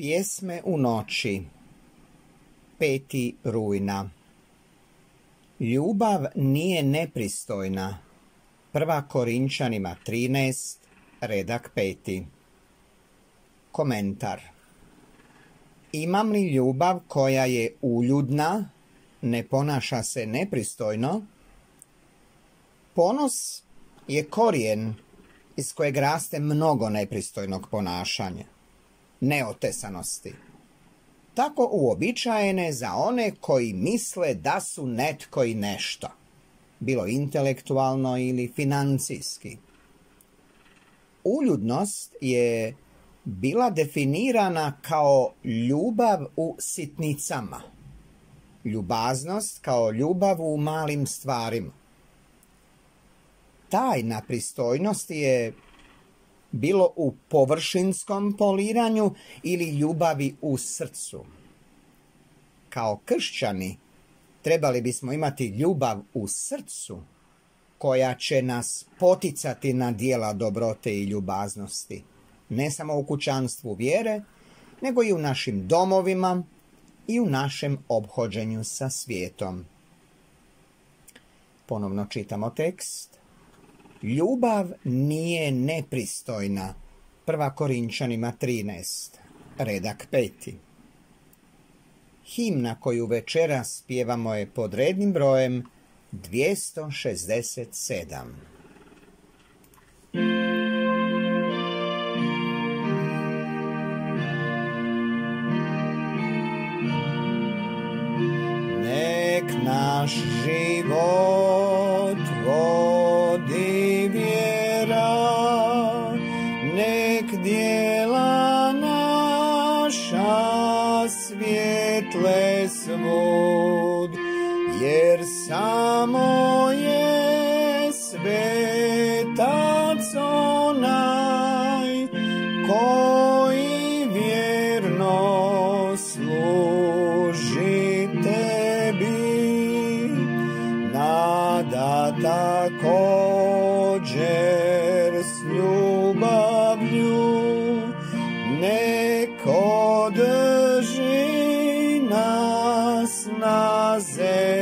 Pjesme u noći 5. rujna Ljubav nije nepristojna. Prva Korinčanima 13, redak 5. Komentar Imam li ljubav koja je uljudna, ne ponaša se nepristojno? Ponos je korijen iz kojeg raste mnogo nepristojnog ponašanja neotesanosti. Tako uobičajene za one koji misle da su netko i nešto, bilo intelektualno ili financijski. Uljudnost je bila definirana kao ljubav u sitnicama, ljubaznost kao ljubav u malim stvarima. Tajna pristojnosti je bilo u površinskom poliranju ili ljubavi u srcu. Kao kršćani trebali bismo imati ljubav u srcu koja će nas poticati na dijela dobrote i ljubaznosti, ne samo u kućanstvu vjere, nego i u našim domovima i u našem obhođenju sa svijetom. Ponovno čitamo tekst. Ljubav nije nepristojna. Prva Korinčanima 13, redak peti. Himna koju večera spjevamo je pod rednim brojem 267. Nek naš život svijetle svud, jer samo je svetac onaj koji vjerno služi tebi, nada također s ljubavlju neko drži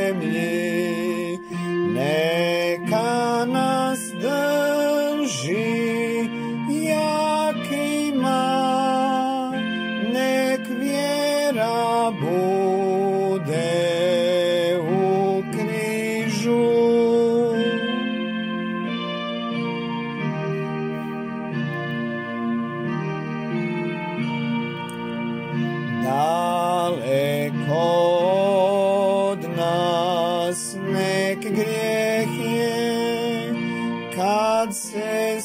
землі, нека нас держи, який ма, нек віра буде у крижу. Далеко kad se